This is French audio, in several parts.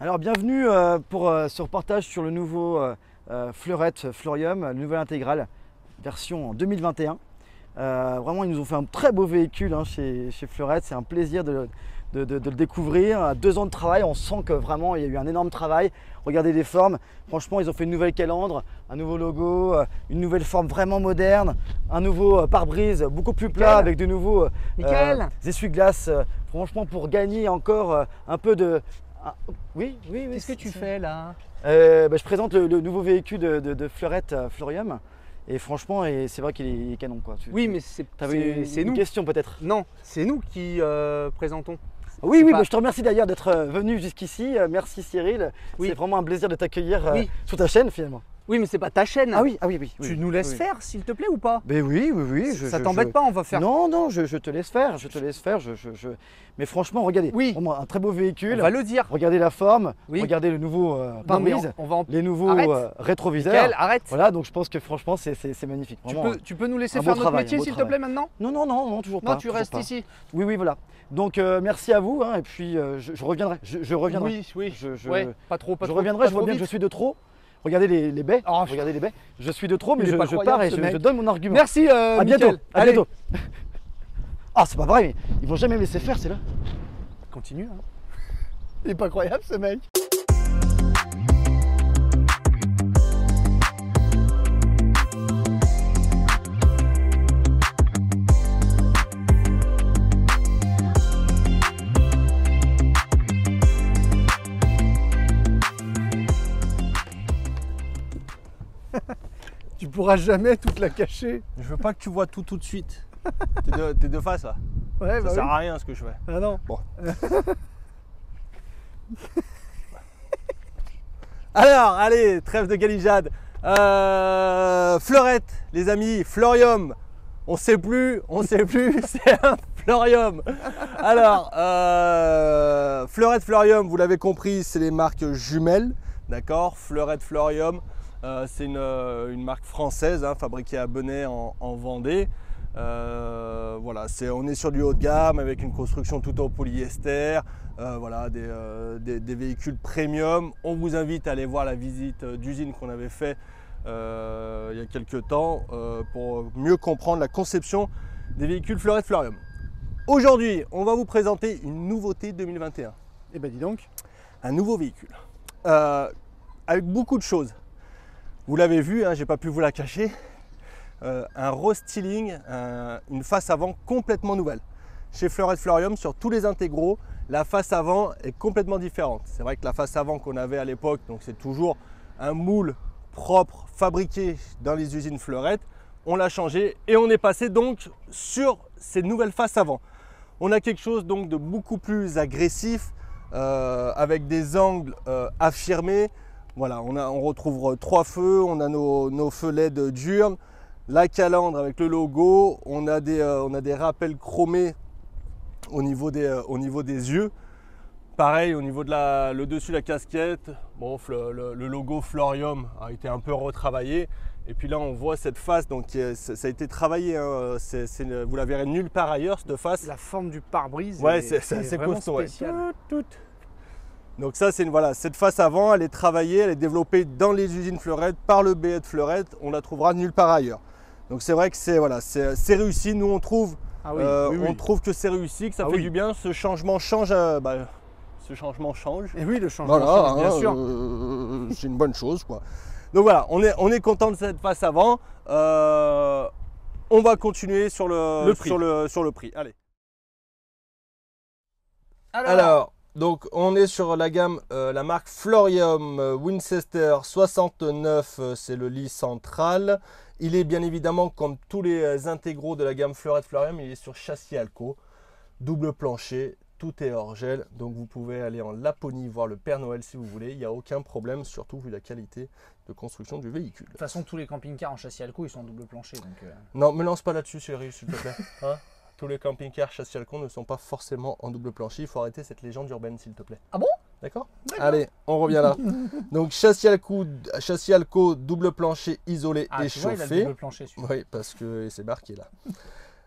Alors bienvenue euh, pour euh, ce reportage sur le nouveau euh, Fleurette Florium, le nouvel intégral, version 2021. Euh, vraiment, ils nous ont fait un très beau véhicule hein, chez, chez Fleurette. C'est un plaisir de, de- de- de le découvrir. Deux ans de travail, on sent que vraiment il y a eu un énorme travail. Regardez les formes. Franchement, ils ont fait une nouvelle calandre, un nouveau logo, une nouvelle forme vraiment moderne, un nouveau pare-brise beaucoup plus plat Nickel. avec de nouveaux euh, essuie-glaces. franchement, pour gagner encore un peu de. Ah, oui, oui, oui. Qu'est-ce que tu fais là euh, bah, je présente le, le nouveau véhicule de, de, de Fleurette euh, Florium. Et franchement, et c'est vrai qu'il est, il est canon. Quoi. Tu- Oui, mais c'est une, une nous. question peut-être. Non, c'est nous qui euh, présentons. Oui, c'est oui, pas- bah, je te remercie d'ailleurs d'être venu jusqu'ici. Merci Cyril. Oui. C'est vraiment un plaisir de t'accueillir euh, Oui. sur ta chaîne finalement. Oui, mais c'est pas ta chaîne. Ah oui, ah oui, oui. Tu oui, nous laisses oui. faire, s'il te plaît, ou pas? Mais oui, oui, oui. je- Ça je- t'embête je- pas On va faire. Non, non, je, je te laisse faire. Je te laisse faire. Je, je- je- Mais franchement, regardez. Oui. Un très beau On véhicule. va le dire. Regardez la forme. Oui. Regardez le nouveau euh, pare-brise. on, on va en. Les nouveaux Arrête. euh, rétroviseurs. Arrête. Voilà, donc je pense que franchement, c'est- magnifique. Tu peux, tu peux nous laisser faire notre travail, métier, s'il te plaît, maintenant? Non, non, non, non, toujours pas. Non, tu restes pas. ici. Oui, oui, voilà. Donc euh, merci à vous, hein, et puis euh, je, je reviendrai. Je, je reviendrai. Oui, oui. Je, je- pas trop, pas je trop. reviendrai. pas Je vois bien que je suis de trop. Regardez les, les baies. Oh, Regardez les baies. Je suis de trop, mais je, pars et je, donne mon argument. Merci, euh, à bientôt. À Allez, bientôt. Ah, c'est pas vrai, mais ils vont jamais me laisser faire, c'est là. Continue. Hein. Il est pas croyable, ce mec. Pourras jamais toute la cacher. Je veux pas que tu vois tout tout de suite. T'es de, t'es de face là. Ouais, Ça bah sert oui. à rien ce que je fais. Ah non. Alors, allez, trêve de galijade. Euh, fleurette, les amis, Florium. On sait plus, on sait plus, c'est un Florium. Alors, euh, Fleurette, Florium, vous l'avez compris, c'est les marques jumelles. D'accord? Fleurette, Florium, euh, c'est une, euh, une marque française, hein, fabriquée à Benet en, en Vendée. Euh, voilà, on est sur du haut de gamme avec une construction tout en polyester. Euh, voilà, des, des- des véhicules premium. On vous invite à aller voir la visite d'usine qu'on avait fait il y a quelques temps pour mieux comprendre la conception des véhicules Fleurette Florium. Aujourd'hui, on va vous présenter une nouveauté 2021, Eh ben dis donc. un nouveau véhicule Euh, avec beaucoup de choses. Vous l'avez vu, hein, j'ai pas pu vous la cacher. Euh, un restyling, un- une face avant complètement nouvelle. Chez Fleurette Florium, sur tous les intégraux, la face avant est complètement différente. C'est vrai que la face avant qu'on avait à l'époque, donc c'est toujours un moule propre fabriqué dans les usines Fleurette. On l'a changé et on est passé donc sur ces nouvelles faces avant. On a quelque chose donc de beaucoup plus agressif, euh, avec des angles euh, affirmés. Voilà, on, a, on retrouve trois feux, on a nos, nos feux LED diurnes, la calandre avec le logo, on a des, euh, on a des rappels chromés au niveau des, euh, au niveau des yeux. Pareil au niveau de la, le dessus de la casquette, bon, le, le- le logo Florium a été un peu retravaillé. Et puis là on voit cette face, donc ça a été travaillé, hein, vous la verrez nulle part ailleurs cette face. La forme du pare-brise. Ouais, est- c'est c'est est assez costaud. ouais. spéciale. Tout, tout. Donc ça, c'est une voilà, cette face avant, elle est travaillée, elle est développée dans les usines Fleurette par le BE de Fleurette. On la trouvera nulle part ailleurs. Donc c'est vrai que c'est voilà, c'est réussi. Nous on trouve, Ah oui, euh, oui, oui. on trouve que c'est réussi, que ça Ah fait oui. du bien. Ce changement change, euh, bah, ce changement change. Et oui, le changement, Voilà, change, bien hein, sûr. euh, c'est une bonne chose quoi. Donc voilà, on est, on est content de cette face avant. Euh, on va continuer sur le, Le prix. Sur le, sur le prix. Allez. Alors, Alors, donc on est sur la gamme, euh, la marque Florium euh, Winchester 69, euh, c'est le lit central. Il est bien évidemment comme tous les intégraux de la gamme Fleurette Florium, il est sur châssis Alco, double plancher, tout est hors gel, donc vous pouvez aller en Laponie voir le Père Noël si vous voulez, il n'y a aucun problème, surtout vu la qualité de construction du véhicule. de toute façon, tous les camping-cars en châssis Alco, ils sont en double plancher. Donc, euh, Non, me lance pas là-dessus, chérie, s'il te plaît. Hein? Tous les camping-cars châssis Alcon ne sont pas forcément en double plancher. Il faut arrêter cette légende urbaine, s'il te plaît. Ah bon? D'accord? Allez, on revient là. Donc, châssis Alco, châssis Alco double plancher isolé Ah, et tu vois, il a le chauffé. double plancher. Oui, parce que c'est marqué là.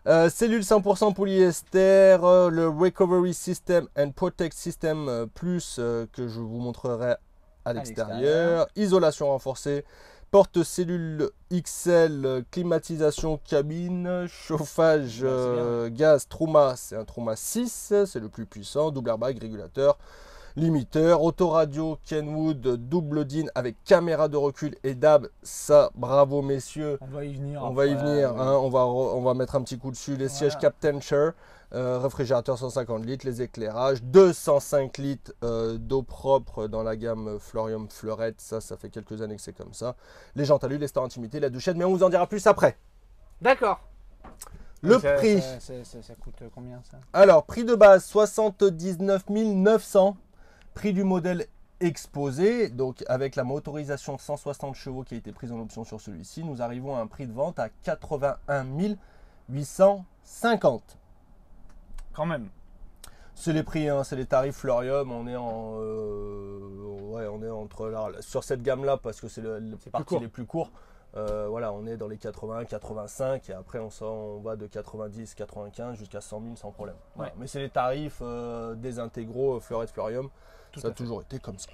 Euh, cellules 100% polyester, euh, le Recovery System and Protect System euh, Plus que je vous montrerai à l'extérieur. Isolation renforcée, porte cellule XL, climatisation cabine, chauffage euh, gaz Truma, c'est un Truma 6, c'est le plus puissant, double airbag, régulateur, limiteur, autoradio Kenwood, double DIN avec caméra de recul et DAB, ça bravo messieurs. On va y venir. On va y venir, hein, on, va re- on va mettre un petit coup dessus. Les sièges Voilà. Captainshire, euh, réfrigérateur 150 litres, les éclairages, 205 litres euh, d'eau propre dans la gamme Florium Fleurette. Ça, ça fait quelques années que c'est comme ça. Les jantes à l'huile, les stores intimité, la douchette, mais on vous en dira plus après. D'accord. Le prix. Ça, ça- ça- ça coûte combien ça? Alors, prix de base 79 900. Prix du modèle exposé, donc avec la motorisation 160 chevaux qui a été prise en option sur celui-ci, nous arrivons à un prix de vente à 81 850. Quand même. C'est les prix, hein, c'est les tarifs Fleurium. On est en, euh, ouais, on est entre là, sur cette gamme-là parce que c'est le, le court. les plus courts. Euh, voilà, on est dans les 80, 85 et après on, sort- on va de 90, 95 jusqu'à 100 000 sans problème. Voilà. Ouais. Mais c'est les tarifs euh, des intégraux euh, Fleurette Fleurium. Tout ça a toujours été comme ça.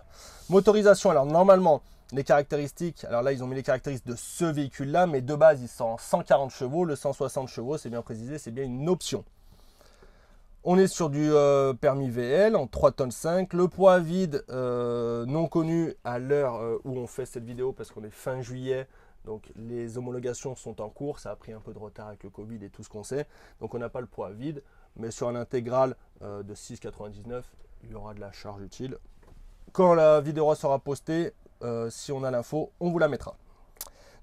Motorisation, alors normalement, les caractéristiques, alors là ils ont mis les caractéristiques de ce véhicule-là, mais de base ils sont en 140 chevaux. Le 160 chevaux, c'est bien précisé, c'est bien une option. On est sur du euh, permis VL en 3 tonnes 5. Le poids vide euh, non connu à l'heure euh, où on fait cette vidéo parce qu'on est fin juillet. Donc les homologations sont en cours. Ça a pris un peu de retard avec le Covid et tout ce qu'on sait. Donc on n'a pas le poids vide. Mais sur un intégral de 6,99, il y aura de la charge utile. Quand la vidéo sera postée, euh, si on a l'info, on vous la mettra.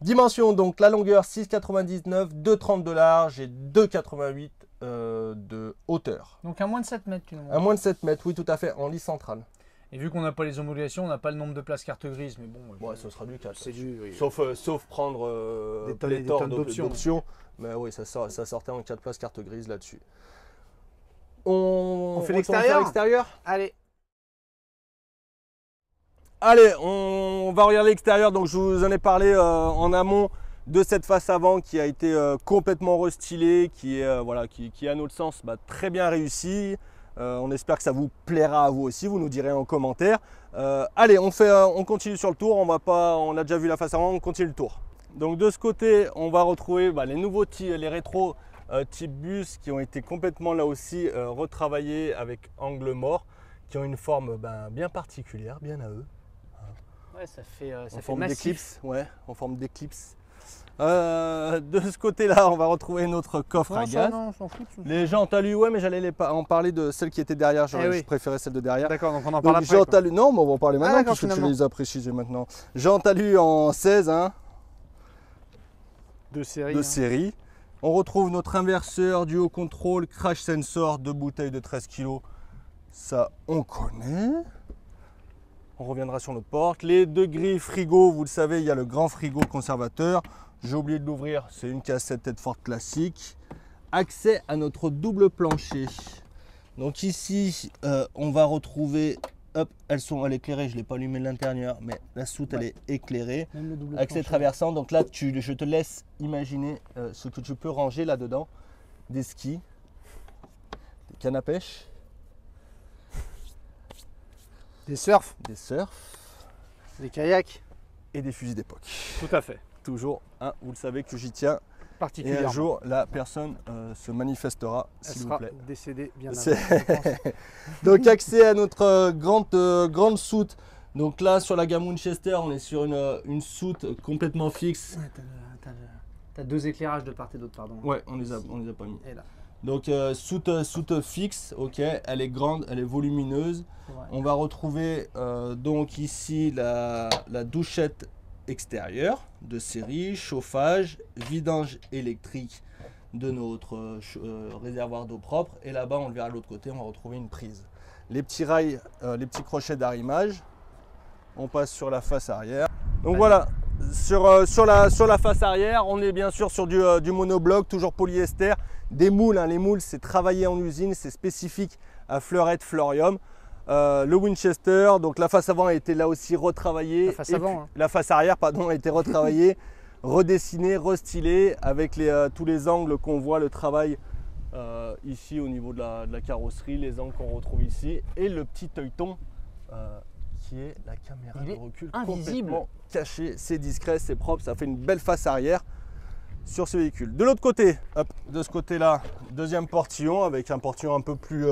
Dimension, donc la longueur 6,99, 2,30 de large et 2,88 euh, de hauteur. Donc à moins de 7 mètres, tu nous À moins de 7 mètres, oui, tout à fait, en lit centrale. Et vu qu'on n'a pas les homologations, on n'a pas le nombre de places carte grise, mais bon. Ouais, je- ce sera du 4. c'est du. oui. Sauf, euh, sauf prendre euh, Des tonnes d'options. Mais oui, ça, sort- ça sortait en 4 places carte grise là-dessus. On, On fait l'extérieur Allez. Allez, on va regarder l'extérieur. Donc, je vous en ai parlé euh, en amont de cette face avant qui a été euh, complètement restylée, qui est, euh, voilà, qui, qui, à notre sens, bah, très bien réussi. Euh, on espère que ça vous plaira à vous aussi. Vous nous direz en commentaire. Allez, on, fait, on continue sur le tour. On va pas, on a déjà vu la face avant. On continue le tour. Donc, de ce côté, on va retrouver bah, les nouveaux, les rétros type bus qui ont été complètement là aussi euh, retravaillés avec angle mort, qui ont une forme ben, bien particulière, bien à eux Ouais, ça fait, euh, ça en fait forme ouais, en forme d'éclipse. Euh, de ce côté-là, on va retrouver notre coffre Non, à ça, gaz. non, je. Les jantes à lui, ouais, mais j'allais en parler de celle qui était derrière. J'aurais Eh oui. je préférais celle de derrière. D'accord, donc on en parle Donc, après. à lui, non, mais on va en parler maintenant d'accord, puisque tu finalement. les as précisées maintenant. Jantes à lui en 16, hein, De série. de hein. série. On retrouve notre inverseur, du haut contrôle, crash sensor, deux bouteilles de 13 kg. Ça, on connaît. On reviendra sur notre porte. Les deux grilles frigo, vous le savez, il y a le grand frigo conservateur. J'ai oublié de l'ouvrir, c'est une cassette tête forte classique. Accès à notre double plancher. Donc ici, euh, on va retrouver, hop, elles sont à l'éclairer, je ne l'ai pas allumé de l'intérieur, mais la soute, elle est éclairée. Accès traversant, donc là tu, je te laisse imaginer euh, ce que tu peux ranger là-dedans. Des skis, des cannes à pêche, Des surfs, des surfs des kayaks. et des fusils d'époque. Tout à fait. Toujours, hein, vous le savez que j'y tiens. Et Particulièrement. un jour, la personne euh, se manifestera, s'il vous sera plaît. décédée bien avant. Donc accès à notre euh, grande, euh, grande soute. Donc là, sur la gamme Winchester, on est sur une, une soute complètement fixe. Ouais, t'as deux éclairages de part et d'autre, pardon. Ouais, on les a, on les a pas mis. Et là, Donc euh, soute, soute fixe, ok, elle est grande, elle est volumineuse. On va retrouver euh, donc ici la, la douchette extérieure de série, chauffage, vidange électrique de notre euh, euh, réservoir d'eau propre. Et là-bas, on le verra de l'autre côté, on va retrouver une prise. Les petits rails, euh, les petits crochets d'arrimage. On passe sur la face arrière. Donc Allez. voilà, sur, euh, sur, la, sur la face arrière, on est bien sûr sur du, du monobloc, toujours polyester. Des moules, hein. les moules c'est travaillé en usine, c'est spécifique à Fleurette Florium. Euh, le Winchester, donc la face avant a été là aussi retravaillée. La face avant, puis- hein. La face arrière, pardon, a été retravaillée. redessiné, restylé avec les, euh, tous les angles qu'on voit, le travail euh, ici au niveau de la, de la carrosserie, les angles qu'on retrouve ici et le petit euh, qui est la caméra Il de recul invisible. complètement caché. C'est discret, c'est propre, ça fait une belle face arrière sur ce véhicule. De l'autre côté, hop, de ce côté-là, deuxième portillon avec un portillon un peu plus,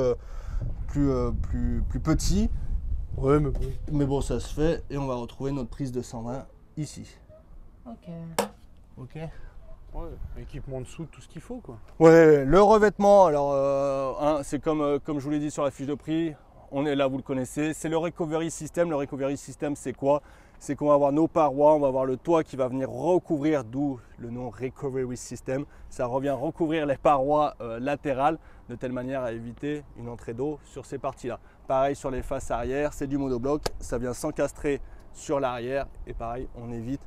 plus, euh, plus, plus petit. Ouais, mais bon. Mais bon, ça se fait et on va retrouver notre prise de 120 ici. Ok. Ok. Ouais, équipement dessous, tout ce qu'il faut, quoi. Ouais, le revêtement, alors euh, hein, c'est comme, euh, comme je vous l'ai dit sur la fiche de prix, on est là, vous le connaissez, c'est le recovery system. Le recovery system, c'est quoi? C'est qu'on va avoir nos parois, on va avoir le toit qui va venir recouvrir, d'où le nom recovery system. Ça revient recouvrir les parois euh, latérales de telle manière à éviter une entrée d'eau sur ces parties-là. Pareil sur les faces arrière, c'est du monobloc, ça vient s'encastrer sur l'arrière et pareil, on évite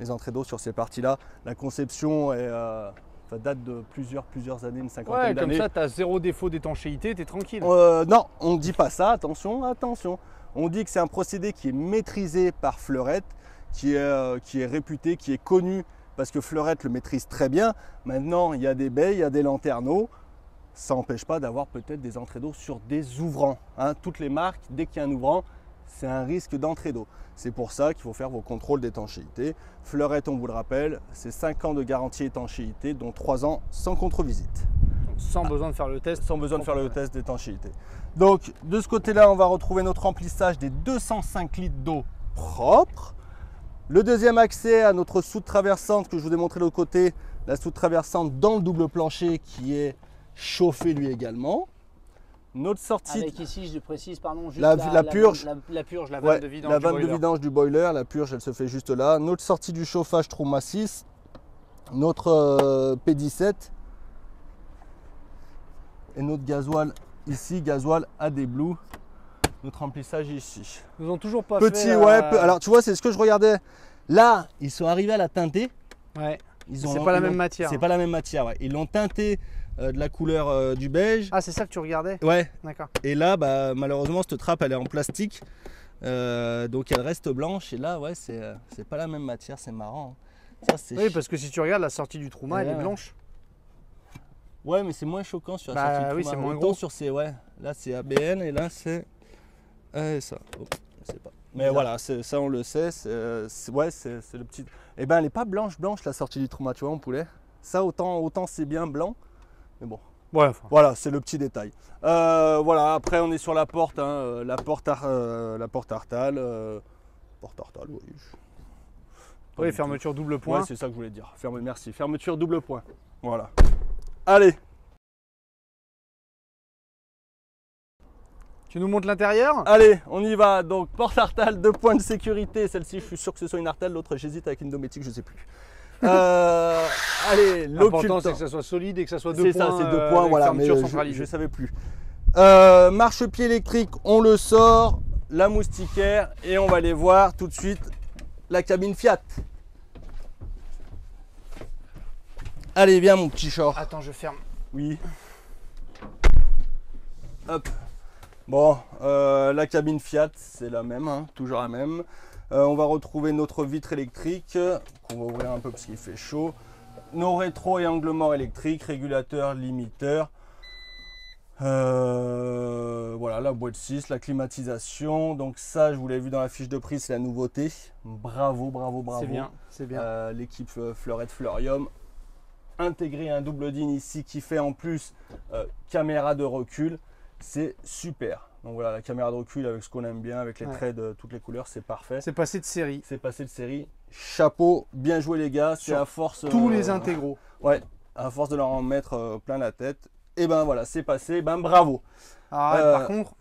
les entrées d'eau sur ces parties-là. La conception est, euh, ça date de plusieurs, plusieurs années, une cinquantaine Ouais, comme ça, t'as zéro défaut d'étanchéité, t'es tranquille. Euh, non, on ne dit pas ça, attention, attention. On dit que c'est un procédé qui est maîtrisé par Fleurette, qui est, euh, qui est réputé, qui est connu, parce que Fleurette le maîtrise très bien. Maintenant, il y a des baies, il y a des lanterneaux. Ça n'empêche pas d'avoir peut-être des entrées d'eau sur des ouvrants. hein. Toutes les marques, dès qu'il y a un ouvrant, c'est un risque d'entrée d'eau. C'est pour ça qu'il faut faire vos contrôles d'étanchéité. Fleurette, on vous le rappelle, c'est 5 ans de garantie étanchéité, dont 3 ans sans contre-visite sans besoin de faire le test. sans besoin de faire le test d'étanchéité. Donc de ce côté-là, on va retrouver notre remplissage des 205 litres d'eau propre. Le deuxième accès à notre soude traversante que je vous ai montré de l'autre côté, la soude traversante dans le double plancher qui est chauffé lui également. Notre sortie, Avec ici, je précise, pardon, juste La- la purge. La, la purge, La Ouais, vanne de vidange. la du vanne de boiler. vidange du boiler, la purge elle se fait juste là. Notre sortie du chauffage Trouma 6, notre euh, P17 et notre gasoil ici, gasoil AD Blue. Notre remplissage ici. Ils nous ont toujours pas Petit, fait. ouais. euh, peu- Alors tu vois, c'est ce que je regardais. Là, ils sont arrivés à la teinter. Ouais. Ils ont- C'est pas la même matière. C'est pas la même matière, ouais. Ils l'ont teinté euh, de la couleur euh, du beige. Ah, c'est ça que tu regardais? Ouais, D'accord. et là, bah, malheureusement, cette trappe, elle est en plastique. Euh, donc elle reste blanche. Et là, ouais, c'est pas la même matière, c'est marrant. hein. Ça, Oui, parce que si tu regardes la sortie du Trouma, elle est ouais. blanche. Ouais, mais c'est moins choquant sur la Bah sortie de oui, c'est moins gros. sur ces, ouais. Là, c'est ABN et là, c'est euh, ça. Oh, je sais pas. Mais Bizarre. voilà, ça on le sait. c'est, ouais, c'est le petit. Eh ben, elle est pas blanche, blanche la sortie du Trouma, tu vois, mon poulet. Ça, autant, autant c'est bien blanc. Mais bon. Ouais, enfin. Voilà, c'est le petit détail. Euh, voilà, après on est sur la porte, hein, euh, la porte, ar- euh, la porte Artal. euh, porte Artal, oui. Pas Oui, fermeture double Ouais, point. c'est ça que je voulais dire. Ferme, merci. Fermeture double point. Voilà. Allez, tu nous montres l'intérieur? Allez, on y va. Donc porte Artal, deux points de sécurité. Celle-ci, je suis sûr que ce soit une Artal. L'autre, j'hésite avec une Dométique, je sais plus. Euh, allez, L'important, c'est que ça soit solide et que ça soit deux C'est points. ça, c'est deux euh, points, voilà, mais je, je savais plus. Euh, marchepied électrique, on le sort, la moustiquaire, et on va aller voir tout de suite la cabine Fiat. Allez, viens mon petit chat. Attends, je ferme. Oui. Hop. Bon, euh, la cabine Fiat, c'est la même, hein, toujours la même. Euh, on va retrouver notre vitre électrique, qu'on va ouvrir un peu parce qu'il fait chaud. Nos rétro et angle mort électrique, régulateur, limiteur. Euh, voilà, la boîte 6, la climatisation. Donc ça, je vous l'ai vu dans la fiche de prix, c'est la nouveauté. Bravo, bravo, bravo. C'est bien, c'est bien. L'équipe Fleurette Fleurium. Intégrer un double din ici qui fait en plus euh, caméra de recul, c'est super. Donc voilà, la caméra de recul avec ce qu'on aime bien, avec les Ouais. traits de toutes les couleurs, c'est parfait. C'est passé de série. C'est passé de série. Chapeau, bien joué les gars. C'est à force. Tous euh, les intégraux. Ouais, à force de leur en mettre euh, plein la tête. Et ben voilà, c'est passé. Ben bravo. Ah, Euh, par contre,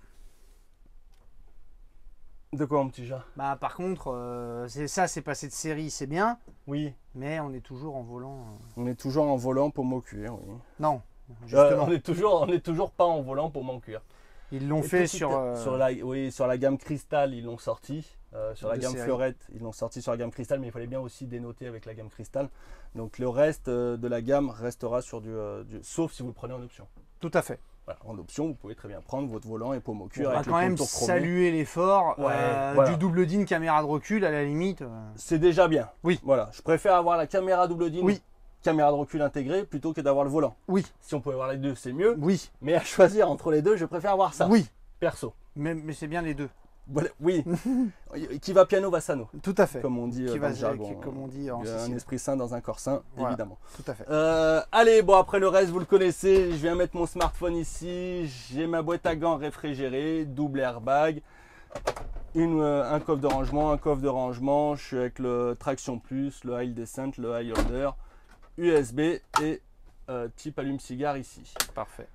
De quoi mon petit chat? Bah, par contre, euh, c'est ça, c'est passé de série, c'est bien, Oui, mais on est toujours en volant. euh, on est toujours en volant pour m'en cuire. Oui. Non, Euh, justement, on est toujours, on est toujours pas en volant pour m'en cuire. ils l'ont Et fait petite- sur. euh, sur la, oui, sur la gamme Cristal, ils l'ont sorti. Euh, sur la De gamme série. Fleurette, ils l'ont sorti sur la gamme Cristal, mais il fallait bien aussi dénoter avec la gamme Cristal. Donc le reste euh, de la gamme restera sur du, euh, du- Sauf si vous le prenez en option. Tout à fait. Voilà, en option, vous pouvez très bien prendre votre volant et paume au On cuir va avec le quand même saluer l'effort Ouais, euh, voilà. du double DIN caméra de recul à la limite. euh. C'est déjà bien. Oui. Voilà, je préfère avoir la caméra double DIN, Oui. caméra de recul intégrée, plutôt que d'avoir le volant. Oui, Si on pouvait avoir les deux, c'est mieux. oui, Mais à choisir entre les deux, je préfère avoir ça. oui. Perso. Mais, mais c'est bien les deux. Voilà, oui. qui va piano va sano, Tout à fait. comme on dit euh, qui dans va, le jargon. qui- comme on dit en a un Sicile. esprit sain dans un corps sain, Voilà. évidemment. Tout à fait. Euh, allez, bon après le reste vous le connaissez, je viens mettre mon smartphone ici, j'ai ma boîte à gants réfrigérée, double airbag, une, euh, un coffre de rangement, un coffre de rangement, je suis avec le traction plus, le high descent, le high holder, USB et euh, type allume-cigare ici. Parfait.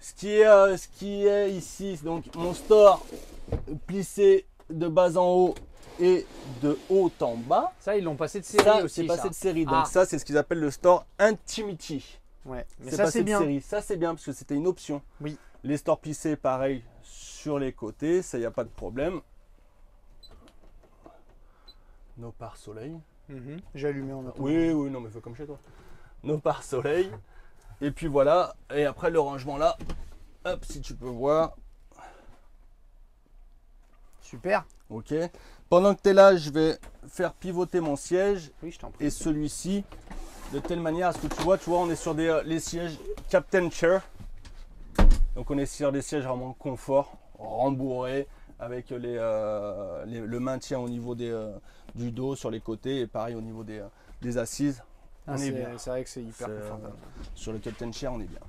Ce qui est, euh, ce qui est ici, donc mon store plissé de bas en haut et de haut en bas. Ça, ils l'ont passé de série Ça, aussi. c'est passé ça. de série. Donc Ah. ça, c'est ce qu'ils appellent le store Intimity. Ouais. Mais C'est ça, c'est bien. série. Ça, c'est bien parce que c'était une option. Oui. Les stores plissés, pareil, sur les côtés, ça, il n'y a pas de problème. Nos pare-soleil. Mhm. J'ai allumé en attendant. Oui, oui, non, mais fais comme chez toi. Nos pare-soleil. Et puis voilà. Et après, le rangement là. Hop, si tu peux voir. Super. Ok. Pendant que tu es là, je vais faire pivoter mon siège Oui, je t'en prie. et celui-ci de telle manière à ce que tu vois, tu vois, on est sur des, euh, les sièges Captain Chair. Donc on est sur des sièges vraiment confort, rembourrés, avec les, euh, les- le maintien au niveau des, euh, du dos sur les côtés et pareil au niveau des, des assises. Ah, on est c'est- bien. C'est vrai que c'est hyper euh, confortable. Sur le Captain Chair, on est bien.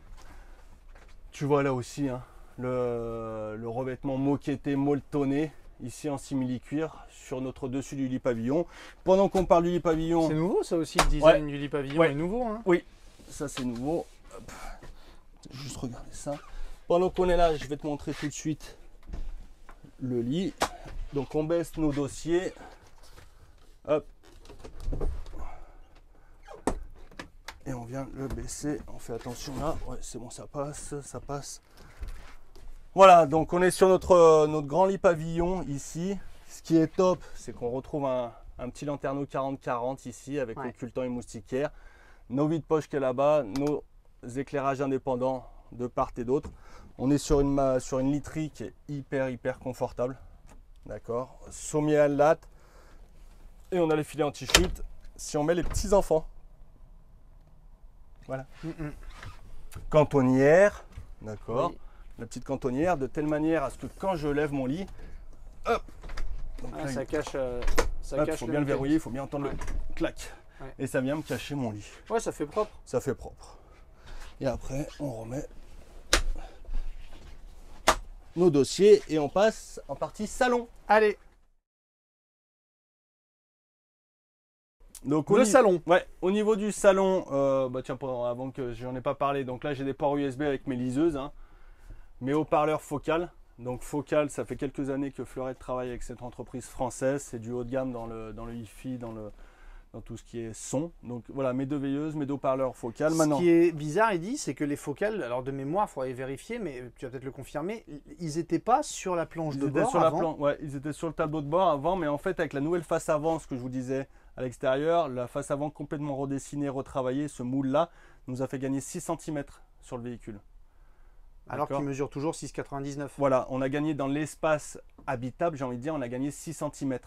Tu vois là aussi hein, le, le revêtement moquetté, molletonné, ici en simili-cuir, sur notre dessus du lit pavillon. Pendant qu'on parle du lit pavillon, C'est nouveau, ça aussi, le design du lit pavillon Ouais. est nouveau. Hein Ça c'est nouveau. Hop. Juste regarder ça. Pendant qu'on est là, je vais te montrer tout de suite le lit. Donc on baisse nos dossiers. Hop. Et on vient le baisser. On fait attention là. Ouais, c'est bon, ça passe, ça passe. Voilà, donc on est sur notre, euh, notre grand lit pavillon ici. Ce qui est top, c'est qu'on retrouve un, un petit lanterneau 40-40 ici avec Ouais. occultant et moustiquaire nos vides poches qui est là-bas, nos éclairages indépendants de part et d'autre. On est sur une, sur une literie qui est hyper hyper confortable. D'accord Sommier à latte. Et on a les filets anti-chute si on met les petits enfants. Voilà. Cantonnière. D'accord Oui. La petite cantonnière de telle manière à ce que quand je lève mon lit, hop Donc Ah, là, ça cache. euh, ça cache faut le bien le verrouiller, il faut bien entendre Ouais. le clac. Ouais. Et ça vient me cacher mon lit Ouais, ça fait propre. ça fait propre. Et après, on remet nos dossiers et on passe en partie salon. Allez, Donc, le salon. Ouais, au niveau du salon, euh, bah tiens, avant que j'en ai pas parlé, donc là j'ai des ports USB avec mes liseuses, hein. mes haut-parleurs focal. Donc focal, ça fait quelques années que Fleurette travaille avec cette entreprise française. C'est du haut de gamme dans le, dans le hi-fi, dans, le, dans tout ce qui est son. Donc voilà, mes deux veilleuses, mes deux haut-parleurs focal. Maintenant, Ce qui est bizarre, Eddy, c'est que les focales, alors de mémoire, il faudrait vérifier, mais tu vas peut-être le confirmer, ils n'étaient pas sur la planche Ils de bord sur la avant. plan- ouais, ils étaient sur le tableau de bord avant, mais en fait avec la nouvelle face avant, ce que je vous disais à l'extérieur, la face avant complètement redessinée, retravaillée, ce moule-là nous a fait gagner 6 cm sur le véhicule. alors D'accord qu'ils mesurent toujours 6,99. Voilà, on a gagné dans l'espace habitable, j'ai envie de dire, on a gagné 6 cm.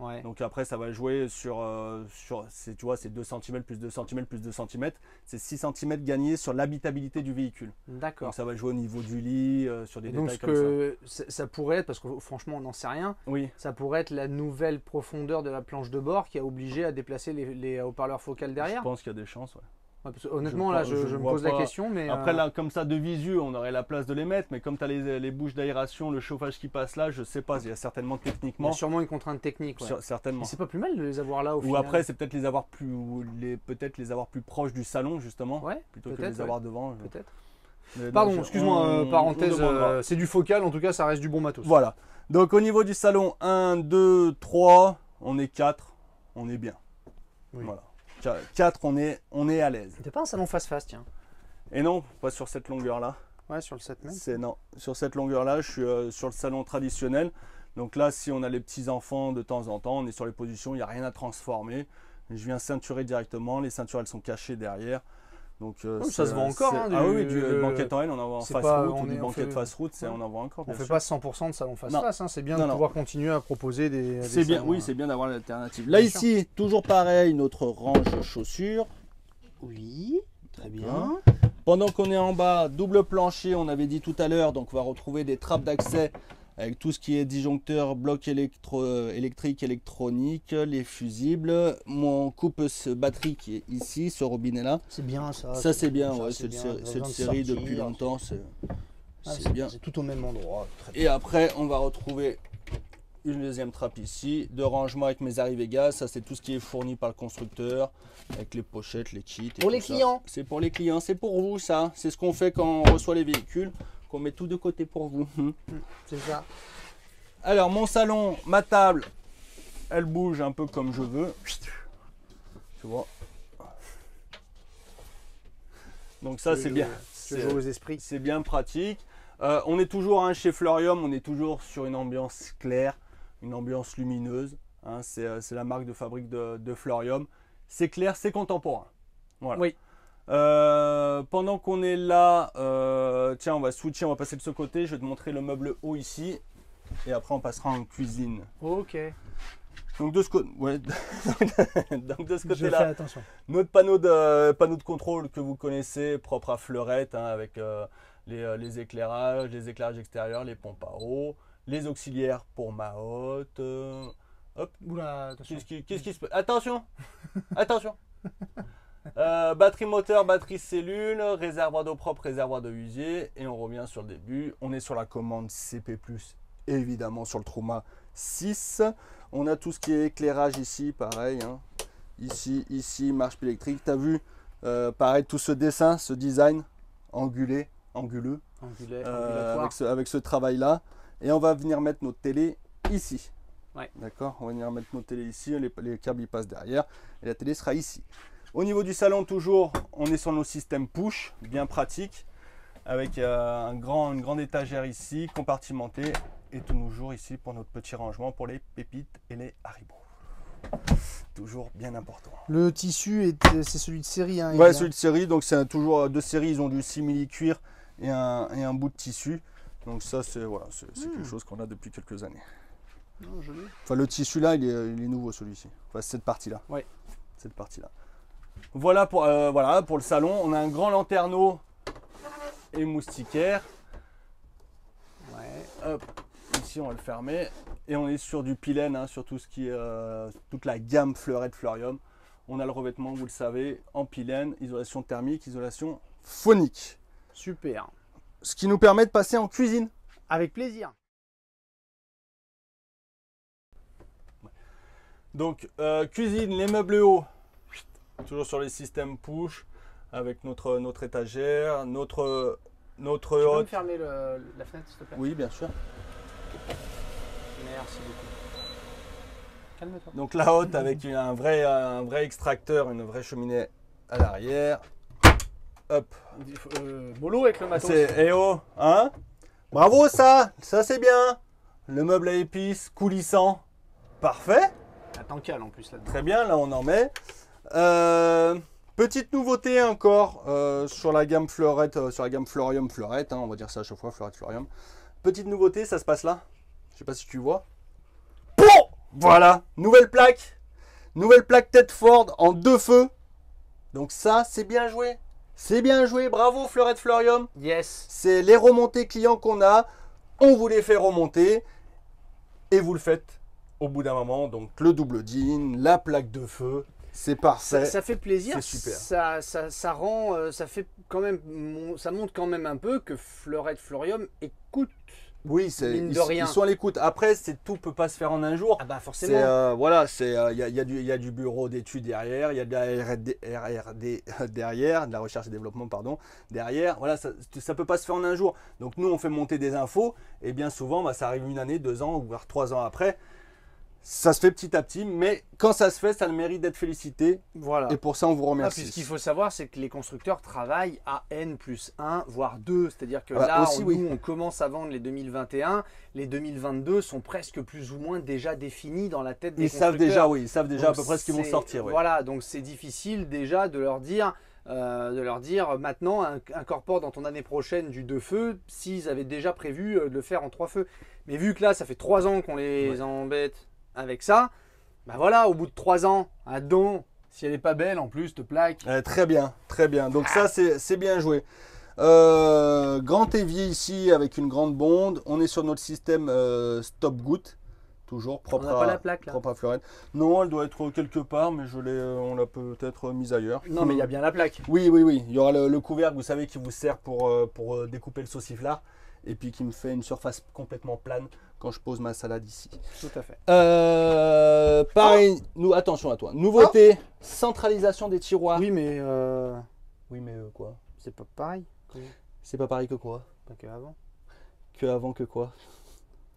Ouais. Donc après, ça va jouer sur, euh, sur tu vois, c'est 2 cm plus 2 cm plus 2 cm. C'est 6 cm gagnés sur l'habitabilité du véhicule. D'accord. Donc ça va jouer au niveau du lit, euh, sur des donc détails comme ça. que ça. ça pourrait être, parce que franchement on n'en sait rien, Oui, ça pourrait être la nouvelle profondeur de la planche de bord qui a obligé à déplacer les, les haut-parleurs focales derrière. je pense qu'il y a des chances. ouais. Ouais, parce que honnêtement Je là je, je je me pose la question, mais Après, euh, là, comme ça, de visu, on aurait la place de les mettre, mais comme tu as les, les bouches d'aération, le chauffage qui passe là, je sais pas, il y a certainement il y techniquement, a sûrement une contrainte technique. ouais. sur- certainement. Mais c'est pas plus mal de les avoir là au Ou final. après, c'est peut-être les avoir plus, les, peut-être les avoir plus proches du salon justement, Ouais, plutôt que de les avoir devant. je- peut-être. Mais Pardon, excuse-moi, euh, parenthèse, euh, c'est du focal, en tout cas ça reste du bon matos. Voilà. Donc au niveau du salon, 1, 2, 3, on est 4, on est bien. Oui. Voilà. 4, on est, on est à l'aise. C'était pas un salon face-face, tiens. Et non, pas sur cette longueur-là. Ouais, sur le 7 même. C'est non. Sur cette longueur-là, je suis euh, sur le salon traditionnel. Donc là, si on a les petits enfants de temps en temps, on est sur les positions, il n'y a rien à transformer. Je viens ceinturer directement. Les ceintures, elles sont cachées derrière. Donc, euh, ça se vend encore, c'est- hein, ah oui, du le- banquette en L, on en voit en pas- route on ou du fait- fast route, c'est- Ouais. on en voit encore. On bien fait sûr. pas 100% de salon face Non. face, hein, c'est bien Non, de non. pouvoir continuer à proposer des. des C'est bien, salons, oui, hein. c'est bien d'avoir l'alternative. Là Bien ici, toujours pareil, notre range chaussures. Oui, très bien. Pendant qu'on est en bas, double plancher, on avait dit tout à l'heure, donc on va retrouver des trappes d'accès avec tout ce qui est disjoncteur, bloc électro- euh, électrique, électronique, les fusibles, mon coupe batterie qui est ici, ce robinet là. C'est bien ça. Ça c'est bien, ouais, c'est de série depuis longtemps, c'est Ah, c'est bien. C'est tout au même endroit. Très bien. Et après, on va retrouver une deuxième trappe ici, de rangement avec mes arrivées gaz. Ça, c'est tout ce qui est fourni par le constructeur, avec les pochettes, les kits. et Pour tout les ça. clients. C'est pour les clients, c'est pour vous, ça. C'est ce qu'on fait quand on reçoit les véhicules, qu'on met tout de côté pour vous. C'est ça. Alors, mon salon, ma table, elle bouge un peu comme je veux. Tu vois. Donc ça, c'est bien. Aux esprits. c'est bien pratique. Euh, on est toujours hein, chez Fleurium, on est toujours sur une ambiance claire, une ambiance lumineuse. hein. c'est, euh, c'est la marque de fabrique de, de Fleurium. C'est clair, c'est contemporain. Voilà. Oui. Euh, pendant qu'on est là, euh, tiens, on va switcher, on va passer de ce côté. Je vais te montrer le meuble haut ici. Et après, on passera en cuisine. Ok. Donc de ce, co- ouais, donc de ce Je fais côté-là, attention. notre panneau de, panneau de contrôle que vous connaissez, propre à fleurette, hein, avec euh, les, les éclairages, les éclairages extérieurs, les pompes à eau, les auxiliaires pour ma hotte. euh, Oula, attention. Qu'est-ce qui, qu'est-ce qui se passe Attention Attention Euh, Batterie moteur, batterie cellule, réservoir d'eau propre, réservoir de usier. Et on revient sur le début. On est sur la commande CP+, évidemment sur le Trauma 6. On a tout ce qui est éclairage ici, pareil. hein. Ici, ici, marche électrique. Tu as vu, euh, pareil, tout ce dessin, ce design angulé, anguleux, Angulaire, euh, avec ce, avec ce travail-là. Et on va venir mettre notre télé ici. Ouais. D'accord? On va venir mettre notre télé ici, les, les câbles ils passent derrière et la télé sera ici. Au niveau du salon, toujours, on est sur nos systèmes push, bien pratique, avec euh, un grand, une grande étagère ici, compartimentée, et toujours ici pour notre petit rangement pour les pépites et les haribots. Toujours bien important. Le tissu, est- c'est celui de série. Hein, Ouais, celui de série, donc c'est toujours euh, de série, ils ont du simili cuir et un, et un bout de tissu. Donc ça, c'est voilà, c'est Hmm. quelque chose qu'on a depuis quelques années. Non. Enfin, le tissu là, il est, il est nouveau celui-ci. Enfin, cette partie-là. Ouais. Cette partie-là. Voilà pour, euh, voilà pour le salon. On a un grand lanterneau et moustiquaire. Ouais. Hop, ici on va le fermer. Et on est sur du pilène, hein, sur tout ce qui est euh, toute la gamme fleurette fleurium. On a le revêtement, vous le savez, en pilène, isolation thermique, isolation phonique. Super. Ce qui nous permet de passer en cuisine. Avec plaisir. Donc, euh, cuisine, les meubles hauts, toujours sur les systèmes push, avec notre, notre étagère, notre, notre Tu peux me fermer le- la fenêtre, s'il te plaît? Oui, bien sûr. Merci beaucoup. Calme-toi. Donc la hotte avec un vrai, un vrai extracteur, une vraie cheminée à l'arrière. Hop. Euh, mollo avec le matos. C'est eh oh, hein? Bravo ça, ça c'est bien. Le meuble à épices, coulissant. Parfait. Attends cale en plus là-dedans. Très bien, là on en met. Euh, petite nouveauté encore euh, sur la gamme fleurette, euh, sur la gamme Fleurium Fleurette, hein, on va dire ça à chaque fois, Fleurette Fleurium. Petite nouveauté, ça se passe là. Je sais pas si tu vois. Pouh voilà, nouvelle plaque. Nouvelle plaque tête Ford en deux feux. Donc ça, c'est bien joué. C'est bien joué, bravo Fleurette Fleurium. Yes. C'est les remontées clients qu'on a. On vous les fait remonter. Et vous le faites au bout d'un moment. Donc le double DIN, la plaque de feu. C'est Ça, parfait. ça fait plaisir. super. Ça, ça, ça rend, euh, ça fait quand même, mon- ça montre quand même un peu que Fleurette Fleurium écoute. Oui, c'est, Mine ils, de rien. ils sont à l'écoute. Après, c'est, tout peut pas se faire en un jour. Ah bah forcément. euh, voilà, c'est, euh, il y, a, il y a du, il y a du bureau d'études derrière, il y a de la RD, RRD derrière, de la recherche et développement, pardon, derrière. Voilà, ça, ça peut pas se faire en un jour. Donc nous, on fait monter des infos, et bien souvent, bah, ça arrive une année, deux ans, voire trois ans après. Ça se fait petit à petit, mais quand ça se fait, ça a le mérite d'être félicité. voilà. Et pour ça, on vous Ah, remercie. puis ce qu'il faut savoir, c'est que les constructeurs travaillent à N plus 1, voire 2. C'est-à-dire que Ah bah, là, aussi, on, oui. nous, on commence à vendre les 2021. Les 2022 sont presque plus ou moins déjà définis dans la tête des Ils savent constructeurs. déjà, oui, ils savent déjà Donc à peu près ce qu'ils vont sortir. oui. Voilà, donc c'est difficile déjà de leur dire euh, de leur dire maintenant un- incorpore dans ton année prochaine du deux feux s'ils avaient déjà prévu euh, de le faire en trois feux. Mais vu que là ça fait trois ans qu'on les Ouais. embête avec ça, bah voilà, au bout de trois ans, un don, si elle est pas belle en plus, te plaque. Euh, très bien, très bien. Donc ça, c'est bien joué. Euh, grand évier ici avec une grande bonde. On est sur notre système euh, stop goutte. Toujours propre, On à, pas la plaque là. propre à Fleurette. Non, elle doit être quelque part, mais je l'ai, euh, on l'a peut-être mise ailleurs. Non mais il y a bien la plaque. Oui, oui, oui. Il y aura le, le couvercle, vous savez, qui vous sert pour, pour découper le sauciflard. Et puis qui me fait une surface complètement plane quand je pose ma salade ici. Tout à fait. Euh, pareil, nous, attention à toi. Nouveauté, centralisation des tiroirs. Oui mais euh, Oui, mais euh, quoi? c'est pas pareil C'est pas pareil que quoi? Pas qu'avant. Que avant que quoi?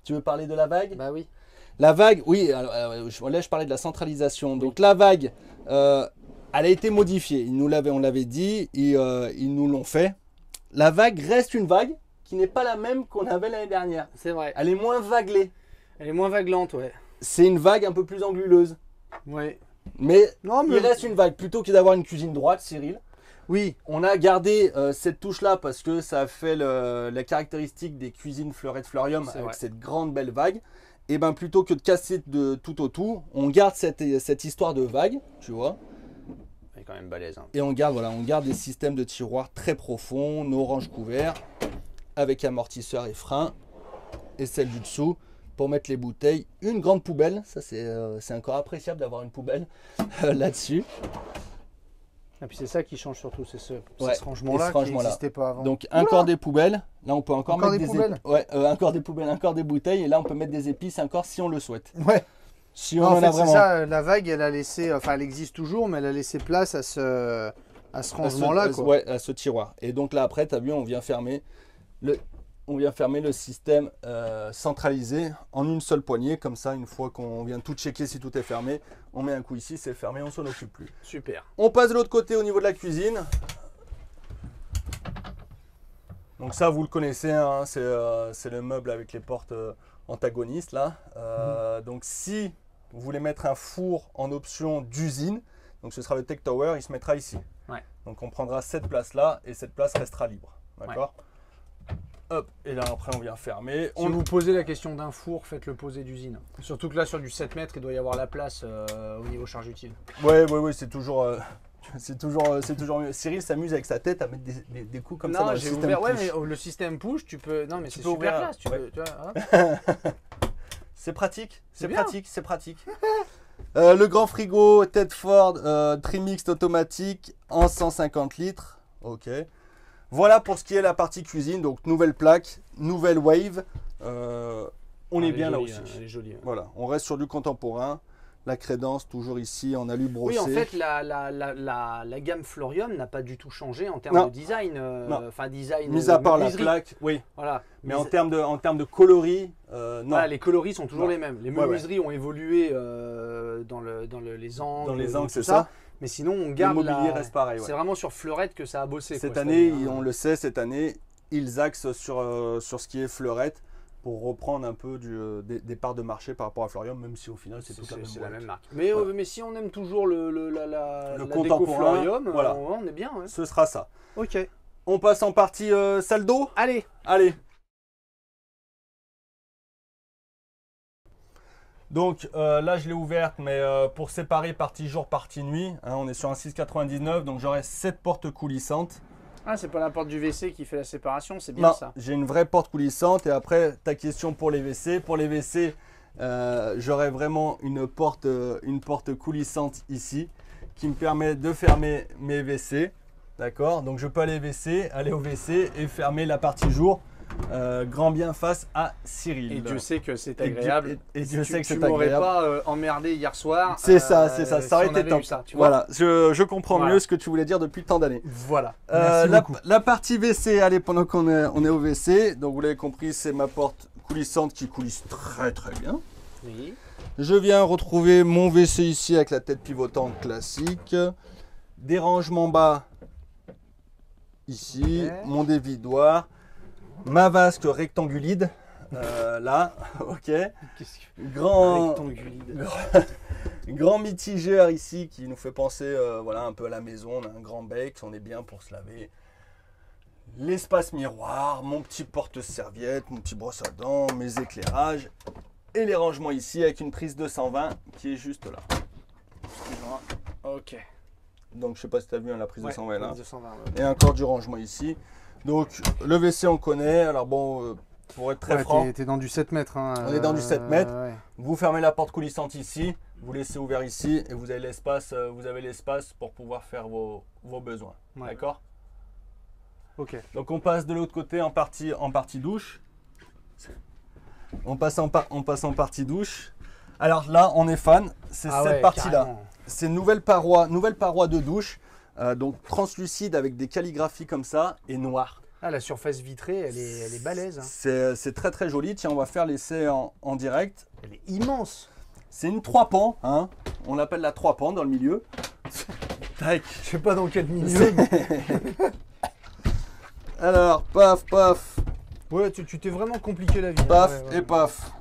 Tu veux parler de la vague? Bah oui. La vague, oui, alors, je- là je parlais de la centralisation. Donc la vague, euh, elle a été modifiée. Ils nous l'avaient, on l'avait dit, ils nous l'ont fait. La vague reste une vague qui n'est pas la même qu'on avait l'année dernière. C'est vrai. Elle est moins vaguelée. Elle est moins vaglante, ouais. C'est une vague un peu plus anguleuse. Ouais. Mais Non il reste une vague. Plutôt que d'avoir une cuisine droite, Cyril, Oui, on a gardé euh, cette touche-là parce que ça a fait le- la caractéristique des cuisines fleurette fleurium C'est avec vrai. cette grande belle vague. Et ben plutôt que de casser de tout autour, on garde cette, cette histoire de vague, tu vois. elle est quand même balèze. hein. Et on garde, voilà, on garde des systèmes de tiroirs très profonds, nos ranges couverts, avec amortisseur et frein, et celle du dessous pour mettre les bouteilles. Une grande poubelle, ça c'est euh, encore appréciable d'avoir une poubelle euh, là-dessus. Et puis c'est ça qui change surtout, c'est ce, Ouais, ce rangement-là qui rangement-là. n'existait pas avant. Donc encore des poubelles. Là on peut encore, Encore mettre des des, Ouais, euh, encore des poubelles, encore des bouteilles. Et là on peut mettre des épices encore si on le souhaite. ouais. Si on Non, en en fait, a c'est vraiment. ça, euh, la vague, elle a laissé, enfin, elle existe toujours, mais elle a laissé place à ce, à ce rangement-là, ouais, à ce tiroir. Et donc là après, tu as vu, on vient fermer le, on vient fermer le système euh, centralisé en une seule poignée. Comme ça, une fois qu'on vient tout checker si tout est fermé, on met un coup ici, c'est fermé, on s'en occupe plus. Super. On passe de l'autre côté au niveau de la cuisine. Donc ça, vous le connaissez, hein, c'est euh, c'est le meuble avec les portes euh, antagonistes là. Euh, Donc si vous voulez mettre un four en option d'usine, donc ce sera le Tech Tower, il se mettra ici. Ouais. Donc on prendra cette place là et cette place restera libre. D'accord? Hop, et là après on vient fermer. Si On- vous posez la question d'un four, faites-le poser d'usine. Surtout que là, sur du 7 mètres, il doit y avoir la place euh, au niveau charge utile. Ouais, ouais, ouais, c'est toujours, euh, c'est toujours, euh, c'est toujours mieux. Cyril s'amuse avec sa tête à mettre des, des- des coups comme ça dans non, le système ouvert. Ouais, mais oh, le système push, tu peux. Non, mais c'est super ouvrir, classe. Tu ouais. peux, tu vois, hein. C'est pratique, c'est bien. pratique, c'est pratique. Euh, le grand frigo Tedford euh, Trimix automatique en 150 litres. Ok. Voilà pour ce qui est la partie cuisine. Donc nouvelle plaque, nouvelle wave. Euh, on Ah, est bien là aussi. hein, Elle est jolie. hein. Voilà, on reste sur du contemporain. La crédence toujours ici en alu brossé. Oui, en fait, la, la, la, la, la gamme Florium n'a pas du tout changé en termes Non. de design. euh. Enfin, design. Mis euh, à part la plaque, oui. Voilà. Mais en termes de, en termes de coloris, euh, non. Voilà, les coloris sont toujours Non. les mêmes. Les Ouais, ouais. menuiseries ont évolué euh, dans, le, dans le- les angles. Dans les angles, c'est ça. Mais sinon, on Le garde mobilier la... reste pareil. ouais. C'est vraiment sur Fleurette que ça a bossé. Cette quoi, année, c'est-à-dire, on le sait, cette année, ils axent sur, euh, sur ce qui est fleurette pour reprendre un peu du, euh, des, des parts de marché par rapport à Florium, même si au final c'est tout la même, c'est la même marque. Mais, Voilà. euh, mais si on aime toujours le, le, la, la, Le la contemporain, déco Florium, voilà. on, on est bien. ouais. Ce sera ça. Ok. On passe en partie euh, d'eau. Allez, Allez. Donc euh, là je l'ai ouverte, mais euh, pour séparer partie jour, partie nuit, hein, on est sur un 6,99, donc j'aurai 7 portes coulissantes. ah, c'est pas la porte du WC qui fait la séparation, c'est bien Non, ça. j'ai une vraie porte coulissante. Et après, ta question pour les WC. Pour les WC, euh, j'aurai vraiment une porte, une porte coulissante ici qui me permet de fermer mes WC. D'accord? Donc je peux aller WC, aller au WC et fermer la partie jour. Euh, grand bien face à Cyril. Et Dieu sait que c'est agréable. et- et Dieu Tu- sait que tu c'est m'aurais agréable. pas euh, emmerdé hier soir. C'est ça, euh, c'est ça. si Ça aurait on été eu ça, tu vois. voilà, je, je comprends Voilà. mieux ce que tu voulais dire depuis tant d'années. Voilà. Euh, Merci la, beaucoup. la partie WC, allez, pendant qu'on est, on est au WC, donc vous l'avez compris, c'est ma porte coulissante qui coulisse très très bien. Oui. Je viens retrouver mon WC ici avec la tête pivotante classique. Des rangements bas ici, mon dévidoir, ma vasque rectangulide euh, là, ok. Grand, rectangulide Grand mitigeur ici qui nous fait penser euh, voilà, un peu à la maison. On a un grand bec, on est bien pour se laver. L'espace miroir, mon petit porte-serviette, mon petit brosse à dents, mes éclairages et les rangements ici avec une prise 220 qui est juste là. Excuse-moi. Ok. Donc je sais pas si tu as vu hein, la prise Ouais, 220 là. 220, ouais. Et encore du rangement ici. Donc le WC on connaît. Alors bon, euh, pour être très Ouais, franc, t'es- dans du 7 mètres. hein, On est dans du 7 mètres. ouais. vous fermez la porte coulissante ici, vous laissez ouvert ici et vous avez l'espace, euh, vous avez l'espace pour pouvoir faire vos, vos besoins. Ouais. D'accord? Ok. Donc on passe de l'autre côté en partie, en partie douche. On passe en, par- on passe en partie douche. Alors là, on est fan. C'est Ah cette partie-là. C'est une nouvelle paroi, nouvelle paroi de douche. Euh, donc translucide avec des calligraphies comme ça et noir. Ah, la surface vitrée, elle est, elle est balèze. hein. C'est c'est très très joli. Tiens, on va faire l'essai en, en direct. Elle est immense. C'est une trois pans. Hein. On l'appelle la trois pans dans le milieu. Tac. Je sais pas dans quel milieu. Alors, paf, paf, ouais, tu t'es vraiment compliqué la vie. hein. paf Ouais, ouais. et paf.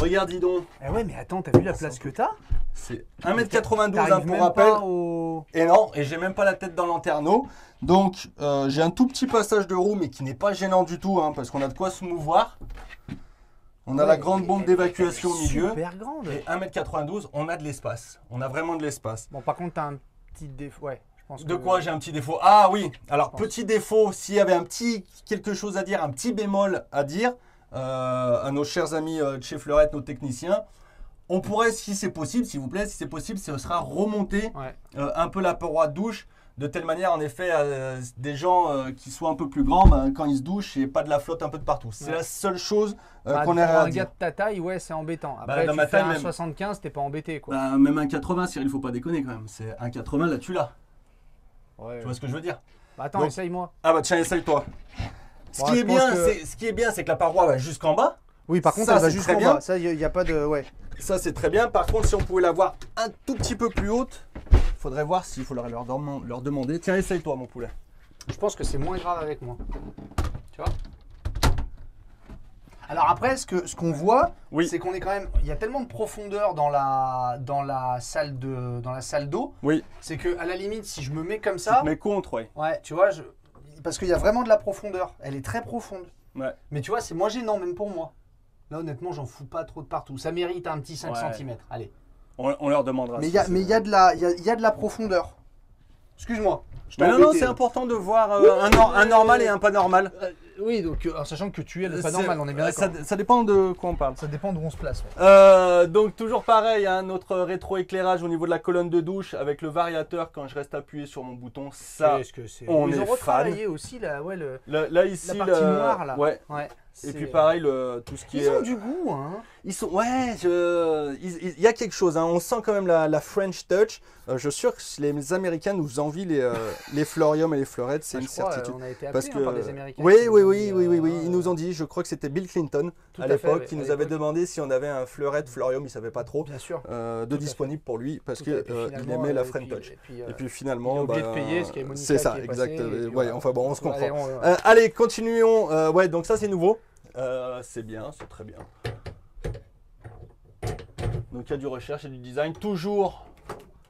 Regarde, dis donc. Eh ouais, mais attends, t'as vu la place que t'as? C'est 1m92 hein, pour rappel. pas au... Et non, et j'ai même pas la tête dans lanterneau. Donc euh, j'ai un tout petit passage de roue, mais qui n'est pas gênant du tout, hein, parce qu'on a de quoi se mouvoir. On a la grande bombe d'évacuation au milieu. Super grande. Et 1m92, on a de l'espace. On a vraiment de l'espace. Bon, par contre, t'as un petit défaut. Ouais, je pense De que- quoi j'ai un petit défaut? Ah oui, alors petit défaut, s'il y avait un petit quelque chose à dire, un petit bémol à dire euh, à nos chers amis euh, de chez Fleurette, nos techniciens, on pourrait, si c'est possible, s'il vous plaît, si c'est possible, ce sera remonter Ouais. euh, un peu la paroi de douche, de telle manière, en effet, euh, des gens euh, qui soient un peu plus grands, ben, quand ils se douchent, et pas de la flotte un peu de partout. C'est Ouais. la seule chose Bah, qu'on a à un dire. gars de ta taille, ouais, c'est embêtant. Après, dans tu ma fais taille, un même. 75, t'es pas embêté, quoi. Bah, même un 80, Cyril, faut pas déconner quand même. C'est un 80, là, tu l'as. Ouais. Tu vois ce que je veux dire? Bah, attends, Donc- essaye-moi. Ah bah tiens, essaye-toi. Ce, qui est bien, que- ce qui est bien, c'est que la paroi va jusqu'en bas. Oui, par contre, Ça, elle va c'est jusqu'en très bien. bas. Ça, il n'y a pas de. Ouais. Ça, c'est très bien. Par contre, si on pouvait l'avoir un tout petit peu plus haute, faudrait voir s'il faudrait leur, leur demander. Tiens, essaye-toi, mon poulet. Je pense que c'est moins grave avec moi. Tu vois? Alors après, ce que ce qu'on voit, Oui. c'est qu'on est quand même. Il y a tellement de profondeur dans la dans la salle de dans la salle d'eau. Oui. C'est que à la limite, si je me mets comme Ça. ça, Mais contre, ouais. ouais, tu vois, je... parce qu'il y a vraiment de la profondeur. Elle est très profonde. Ouais. Mais tu vois, c'est moins gênant même pour moi. Là, honnêtement, j'en fous pas trop de partout. Ça mérite un petit 5 Ouais. cm. Allez. On, on leur demandera. Mais il y a c'est- mais il y a de la il y a, il y a de la profondeur. Excuse-moi. non, non, c'est important de voir euh, un, nor- un normal et un pas normal. Euh, oui, donc euh, en sachant que tu es le pas normal, on est bien euh, d'accord. ça, ça dépend de quoi on parle. Ça dépend d'où on se place. ouais. Euh, donc toujours pareil, hein, notre rétroéclairage au niveau de la colonne de douche avec le variateur quand je reste appuyé sur mon bouton, ça. Qu'est-ce que c'est on Ils est ont retravaillé aussi là, ouais, le... Là, là, ici, La partie le- noire, là. Ouais. ouais. Et puis pareil, le, tout ce qui Ils est. ont du goût, hein. Ils sont, ouais, je- il y a quelque chose. hein. On sent quand même la, la French touch. Euh, je suis sûr que les Américains nous envient les, euh, les Florium et les fleurettes, c'est Ah, une crois, certitude. on a été appelés Parce hein, que par des Américains. oui, oui, oui, oui, oui, oui, ils nous ont dit. Je crois que c'était Bill Clinton Tout à l'époque qui nous avait demandé si on avait un fleurette Florium. Il savait pas trop Bien sûr. euh, de disponible pour lui parce Tout que à fait. Puis il finalement, aimait la French touch. Et puis, Et puis il a finalement, bah, de payer, ce qui est Monica c'est ça, exact. ouais, enfin bon, on se comprend. Allez, on- allez, continuons. Ouais, donc ça c'est nouveau. Euh, c'est bien, c'est très bien. Donc il y a du recherche et du design. Toujours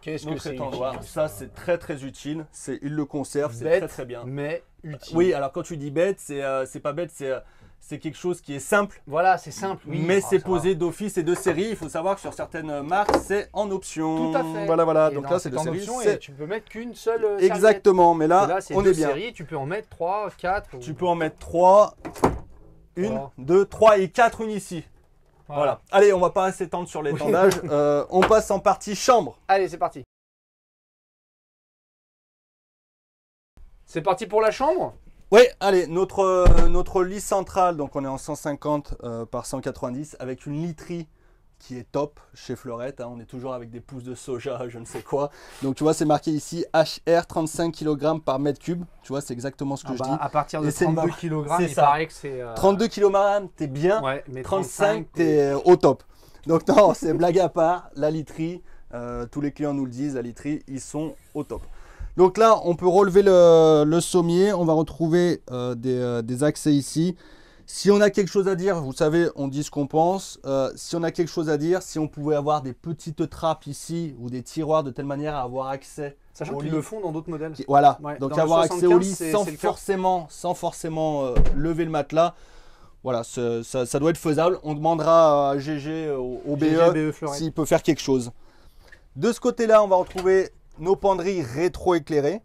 Qu'est-ce que c'est Ça c'est très très utile. C'est, il le conserve, c'est très très bien. Mais utile. Oui, alors quand tu dis bête, c'est, euh, pas bête, c'est, euh, c'est quelque chose qui est simple. Voilà, c'est simple. oui. mais Ah, c'est posé d'office et de série. Il faut savoir que sur certaines marques, c'est en option. Tout à fait. Voilà, voilà. Et Donc là, c'est de en série. et tu peux mettre qu'une seule serviette. Exactement. Mais là, on deux est bien. séries, tu peux en mettre 3, 4. Tu peux en mettre 3. Une, deux, trois et quatre une ici. Voilà. Allez, on va pas s'étendre sur l'étendage. Euh, on passe en partie chambre. Allez, c'est parti. C'est parti pour la chambre? Oui, allez, notre, euh, notre lit central, donc on est en 150 euh, par 190 avec une literie qui est top chez Fleurette. hein. on est toujours avec des pousses de soja, je ne sais quoi. Donc tu vois, c'est marqué ici HR 35 kg par mètre cube. Tu vois, c'est exactement ce que Ah je bah, dis. À partir de Et c'est une 32 marque. kg, C'est il ça. paraît que c'est. euh, 32 kg, t'es bien. Ouais, mais 35, 35, t'es euh, au top. Donc non, c'est blague à part, la literie, euh, tous les clients nous le disent, la literie, ils sont au top. Donc là, on peut relever le, le sommier, on va retrouver euh, des, euh, des accès ici. Si on a quelque chose à dire, vous savez, on dit ce qu'on pense. Euh, si on a quelque chose à dire, si on pouvait avoir des petites trappes ici ou des tiroirs de telle manière à avoir accès Sachant qu'ils le font dans d'autres modèles. Qui- Voilà, Ouais, donc avoir accès au 75, lit sans forcément, sans forcément euh, lever le matelas. Voilà, ça, ça doit être faisable. On demandera à GG, euh, au, au BE, Fleurette. s'il peut faire quelque chose. De ce côté-là, on va retrouver nos penderies rétro-éclairées.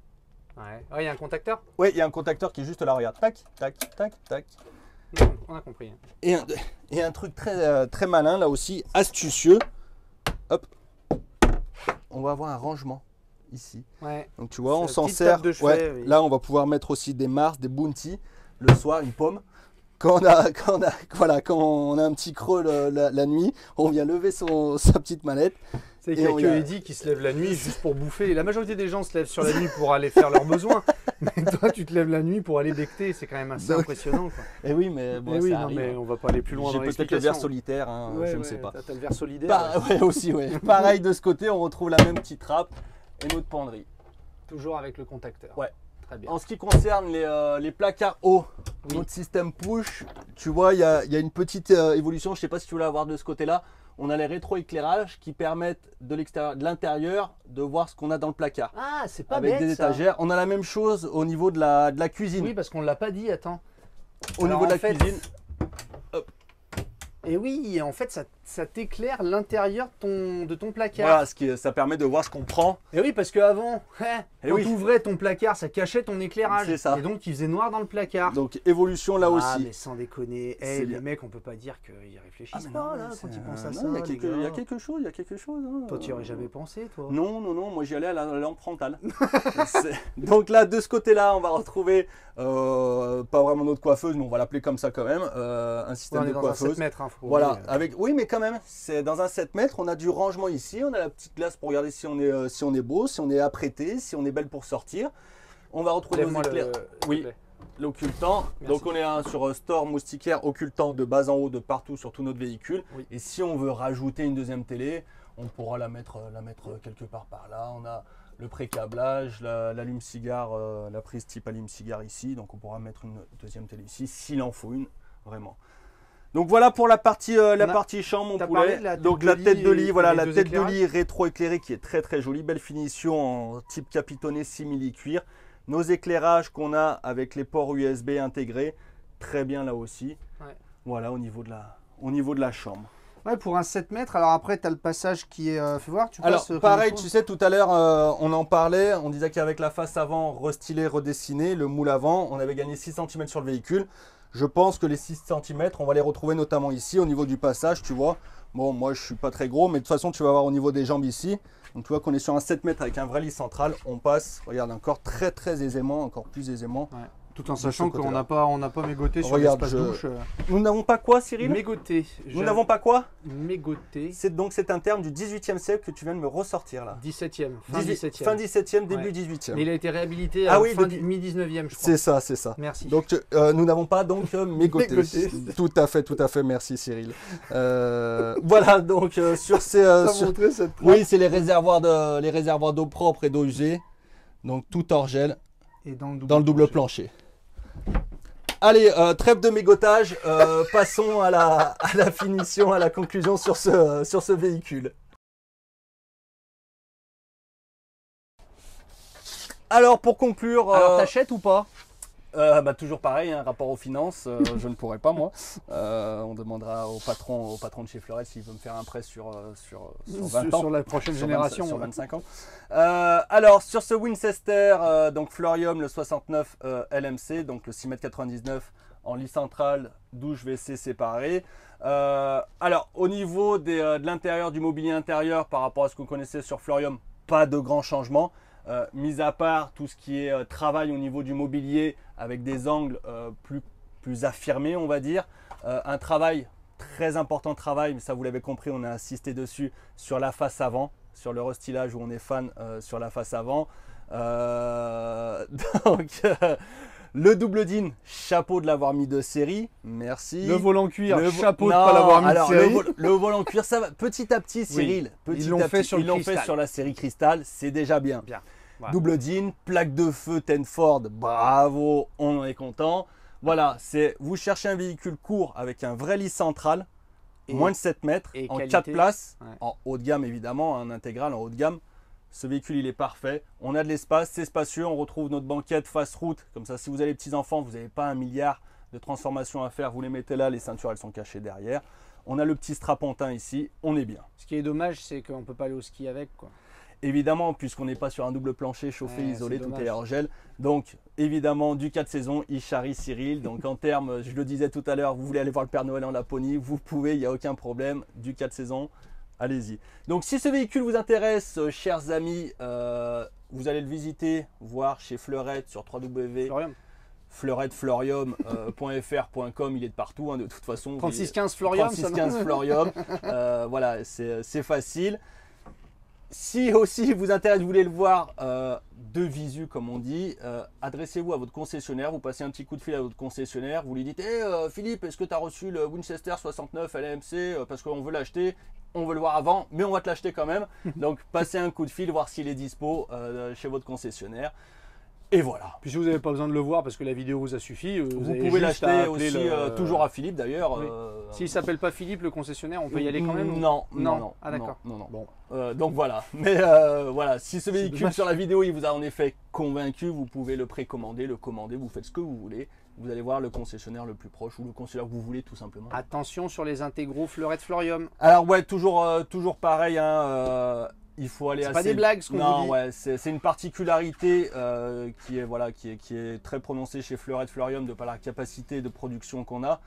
Ouais. Ah, il y a un contacteur? Oui, il y a un contacteur qui est juste là, regarde. Tac, tac, tac, tac. On a compris. Et un, et un truc très, euh, très malin, là aussi, astucieux. Hop. On va avoir un rangement ici. Ouais. Donc tu vois, on s'en sert. chevet, ouais, oui. Là, on va pouvoir mettre aussi des Mars, des Bounty. Le soir, une pomme. Quand on a, quand on a, voilà, quand on a un petit creux le- la, la nuit, on vient lever son, sa petite manette. C'est qu'il n'y a que a- Eddie qui se lève la nuit juste pour bouffer. La majorité des gens se lèvent sur la nuit pour aller faire leurs besoins. Mais toi, tu te lèves la nuit pour aller becter. C'est quand même assez Donc- impressionnant. Quoi. Et oui, mais bon, Mais oui, ça non, mais on va pas aller plus loin J'ai peut-être le verre solitaire, hein, Ouais, je ne ouais, sais pas. T'as le verre solidaire. Ouais. ouais, aussi, ouais. Pareil de ce côté, on retrouve la même petite trappe et notre penderie. Toujours avec le contacteur. Ouais. Bien. En ce qui concerne les, euh, les placards hauts, Oui. notre système push, tu vois, il y a, il y a une petite euh, évolution. Je ne sais pas si tu voulais avoir de ce côté-là. On a les rétroéclairages qui permettent de l'extérieur, de l'intérieur, de voir ce qu'on a dans le placard. Ah, c'est pas avec bête. des ça. étagères. On a la même chose au niveau de la, de la cuisine. Oui, parce qu'on l'a pas dit. Attends. au alors niveau de la fait- cuisine, Et oui, en fait, ça, ça t'éclaire l'intérieur de ton, de ton placard. voilà, ce qui, ça permet de voir ce qu'on prend. Et oui, parce qu'avant, hein, Eh quand oui. tu ouvrais ton placard, ça cachait ton éclairage. C'est ça. Et donc, il faisait noir dans le placard. Donc évolution là ah, aussi. mais sans déconner. Eh, les bien. mecs, on peut pas dire qu'ils réfléchissent Ah, pas, non, là, quand ils pensent à non, ça. Il y, a quelque, il y a gars. quelque chose, il y a quelque chose. hein. Toi, tu aurais jamais pensé, toi Non, non, non, moi j'y allais à la lampe frontale. Donc là, de ce côté-là, on va retrouver, euh, pas vraiment notre coiffeuse, mais on va l'appeler comme ça quand même, euh, un Ouais, système on est de dans un 7 coiffeuse. mètres. Hein, Voilà, avec, oui, mais quand même, c'est dans un 7 mètres, on a du rangement ici, on a la petite glace pour regarder si on est, euh, si on est beau, si on est apprêté, si on est belle pour sortir. On va retrouver nos le- te Oui. L'occultant. Donc on est un- sur euh, Store moustiquaire occultant de bas en haut, de partout sur tout notre véhicule. Oui. Et si on veut rajouter une deuxième télé, on pourra la mettre, euh, la mettre euh, quelque part par là. On a le pré-câblage, la- l'allume-cigare, euh, la prise type allume-cigare ici. Donc on pourra mettre une deuxième télé ici, s'il en faut une, vraiment. Donc voilà pour la partie, euh, la partie chambre, mon poulet. la tête Donc de la lit tête de lit, et voilà, la tête éclairages. de lit rétro-éclairée qui est très très jolie, belle finition en type capitonné simili-cuir. Nos éclairages qu'on a avec les ports USB intégrés, très bien là aussi. Ouais. Voilà au niveau de la, au niveau de la chambre. Ouais, pour un 7 mètres. Alors après, tu as le passage qui est. euh, fais voir, tu Alors passes, euh, pareil, tu sais tout à l'heure euh, on en parlait, on disait qu'avec la face avant restylée, redessinée, le moule avant, on avait gagné 6 cm sur le véhicule. Je pense que les 6 cm, on va les retrouver notamment ici au niveau du passage, tu vois. Bon, moi je suis pas très gros, mais de toute façon tu vas voir au niveau des jambes ici. Donc tu vois qu'on est sur un 7 mètres avec un vrai lit central, on passe, regarde encore très très aisément, encore plus aisément. Tout en de sachant qu'on n'a pas, on n'a pas mégoté sur l'espace je- douche. euh, Nous n'avons pas quoi Cyril? Mégoté. Nous n'avons pas quoi? Mégoté. C'est donc c'est un terme du 18e siècle que tu viens de me ressortir là. 17e. Fin 18 17e. Fin 17e, début Ouais. 18e. Mais il a été réhabilité Ah à oui, fin depuis- du mi-19e, je crois. C'est ça, c'est ça. Merci. Donc euh, nous n'avons pas donc euh, mégoté. Mégoté. tout à fait, tout à fait. Merci Cyril. Euh, voilà donc euh, sur ces. euh, sur- cette Oui, c'est les réservoirs de les réservoirs d'eau propre et d'eau usée. Donc tout hors gel Et dans le double, dans le double plancher. Allez, euh, trêve de mégotage. euh, passons à la, à la finition, à la conclusion sur ce, sur ce véhicule. Alors pour conclure, Alors euh, t'achètes ou pas? Euh, bah, toujours pareil, un rapport aux finances, euh, je ne pourrais pas moi. Euh, on demandera au patron, au patron de chez Fleurette s'il veut me faire un prêt sur, sur, sur 20 sur, ans. sur la prochaine génération. 25, sur ouais. 25 ans. Alors, sur ce Winchester, donc Florium, le 69 euh, LMC, donc le 6m99 en lit central, douche WC séparée. Euh, alors, au niveau des, de l'intérieur, du mobilier intérieur, par rapport à ce que vous connaissez sur Florium, pas de grands changements. Euh, mis à part tout ce qui est euh, travail au niveau du mobilier avec des angles euh, plus, plus affirmés, on va dire. Un travail, très important travail, mais ça vous l'avez compris, on a insisté dessus, sur la face avant, sur le restylage où on est fan sur la face avant. Donc, le double din, chapeau de l'avoir mis de série, merci. Le volant cuir, Le vo- chapeau de Non, pas l'avoir mis alors, de série. Le, vol- le volant cuir, ça va. Petit à petit, Cyril. petit Ils l'ont fait petit, sur ils fait sur la série cristal, c'est déjà bien. Bien. Voilà. Double din, plaque de feu Tenford, bravo, on en est content. Voilà, c'est vous cherchez un véhicule court avec un vrai lit central, Et- moins de 7 mètres, en qualité. 4 places, Ouais. en haut de gamme évidemment, un intégral en haut de gamme. Ce véhicule il est parfait. On a de l'espace, c'est spacieux. On retrouve notre banquette face route. Comme ça, si vous avez les petits enfants, vous n'avez pas un milliard de transformations à faire. Vous les mettez là, les ceintures elles sont cachées derrière. On a le petit strapontin ici, on est bien. Ce qui est dommage, c'est qu'on peut pas aller au ski avec. Quoi. Évidemment, puisqu'on n'est pas sur un double plancher chauffé, Ouais, isolé, tout est aérogel. Donc, évidemment, du 4 saisons, il charrie Cyril. Donc, en termes, je le disais tout à l'heure, vous voulez aller voir le Père Noël en Laponie, vous pouvez, il n'y a aucun problème. Du 4 saisons, allez-y. Donc, si ce véhicule vous intéresse, euh, chers amis, euh, vous allez le visiter, voir chez Fleurette sur www. Florian. fleuretteflorium.fr.com, il est de partout, hein, de toute façon. 3615 Florian, ça 3615 Florium. Euh, voilà, c'est facile. Si aussi vous intéresse, vous voulez le voir euh, de visu, comme on dit, euh, adressez-vous à votre concessionnaire. Vous passez un petit coup de fil à votre concessionnaire. Vous lui dites Hé Philippe, est-ce que tu as reçu le Winchester 69 LMC euh, Parce qu'on veut l'acheter. On veut le voir avant, mais on va te l'acheter quand même. Donc, passez un coup de fil, voir s'il est dispo euh, chez votre concessionnaire. Et voilà. Puis si vous n'avez pas besoin de le voir parce que la vidéo vous a suffi, euh, Vous, pouvez l'acheter aussi le- euh, toujours à Philippe d'ailleurs. Oui. euh, S'il s'appelle pas Philippe, le concessionnaire, on peut y aller quand même Non, non, Non. non. Ah, d'accord. Non, non. Bon. Euh, donc voilà. Mais voilà, si ce véhicule sur la vidéo il vous a en effet convaincu, vous pouvez le précommander, le commander, vous faites ce que vous voulez. Vous allez voir le concessionnaire le plus proche ou le concessionnaire que vous voulez tout simplement. Attention sur les intégraux Fleurette Florium. Alors ouais, toujours, toujours pareil. hein, il faut aller C'est assez. pas des blagues, ce qu'on Non, vous dit. ouais, c'est une particularité euh, qui est voilà, qui est, qui est très prononcée chez Fleurette Fleurium de par la capacité de production qu'on a.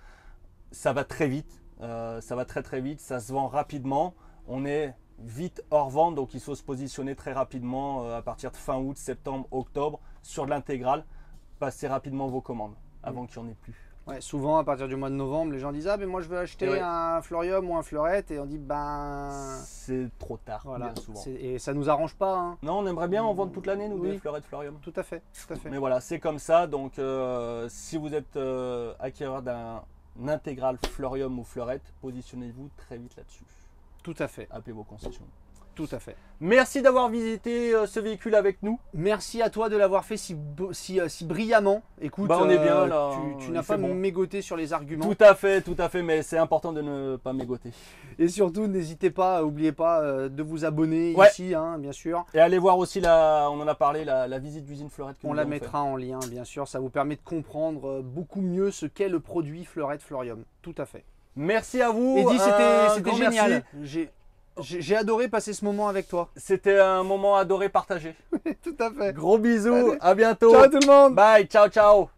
Ça va très vite, euh, ça va très très vite, ça se vend rapidement. On est vite hors vente, donc il faut se positionner très rapidement euh, à partir de fin août, septembre, octobre sur de l'intégrale. Passez rapidement vos commandes avant qu'il n'y en ait plus. Ouais, souvent à partir du mois de novembre, les gens disent ah mais moi je veux acheter ouais. un Florium ou un Fleurette et on dit ben C'est trop tard, voilà. bien souvent. Et ça nous arrange pas. hein. Non, on aimerait bien en vendre toute l'année, nous, Oui. des Fleurette Fleurium. Tout à fait, tout à fait. Mais voilà, c'est comme ça. Donc, euh, si vous êtes euh, acquéreur d'un intégral Fleurium ou Fleurette, positionnez-vous très vite là-dessus. Tout à fait, Appelez vos concessions. Tout à fait. Merci d'avoir visité euh, ce véhicule avec nous. Merci à toi de l'avoir fait si, euh, si brillamment. Écoute, Bah, on est bien, là, Tu, n'as pas bon. mégoté sur les arguments. Tout à fait, tout à fait, mais c'est important de ne pas mégoter. Et surtout, n'hésitez pas, oubliez pas euh, de vous abonner Ouais. ici, hein, bien sûr. Et allez voir aussi, la, on en a parlé, la, la visite d'usine Fleurette. que On nous la mettra en lien, bien sûr. Ça vous permet de comprendre euh, beaucoup mieux ce qu'est le produit Fleurette Florium. Tout à fait. Merci à vous. Et c'était génial. J'ai j'ai j'ai adoré passer ce moment avec toi. C'était un moment adoré partagé. Tout à fait. Gros bisous, Allez. à bientôt. Ciao tout le monde Bye, ciao, ciao.